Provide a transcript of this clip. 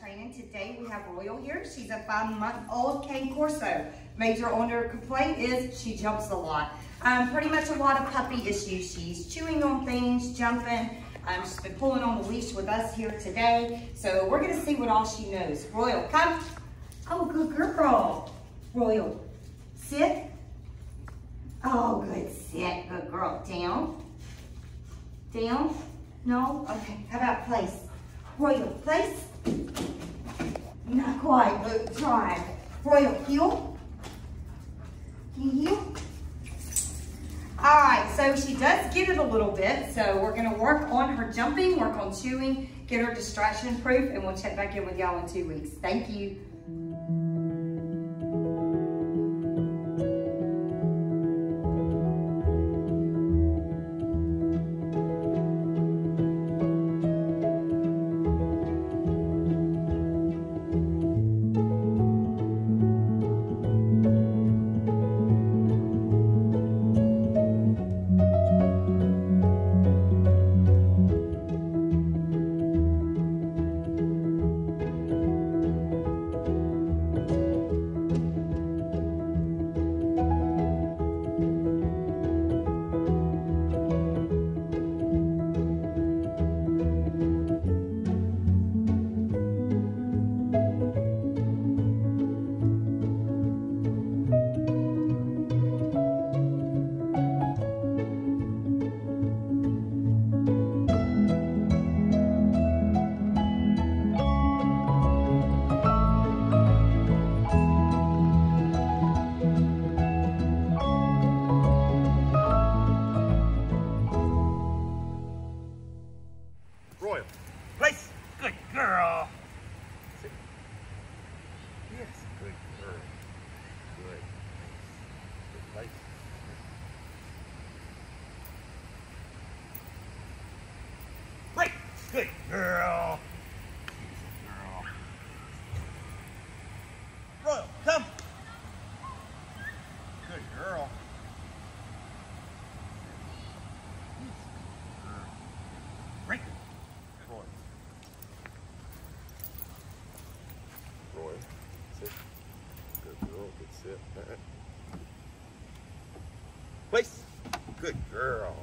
training. Today we have Royal here. She's a five-month-old cane corso. Major owner complaint is she jumps a lot. Um, pretty much a lot of puppy issues. She's chewing on things, jumping. Um, she's been pulling on the leash with us here today. So we're gonna see what all she knows. Royal, come. Oh, good girl. Royal, sit. Oh, good, sit, good girl. Down, down. No? Okay, how about place? Royal, place? Not quite, but try. Royal, heel. Heel? All right, so she does get it a little bit, so we're gonna work on her jumping, work on chewing, get her distraction proof, and we'll check back in with y'all in two weeks. Thank you. Royal. Place. Good girl. Yes, good girl. Good. Place. Girl. Good girl. Royal, come. Good girl. Right. Roy. Roy, sit. Good Place. Good girl.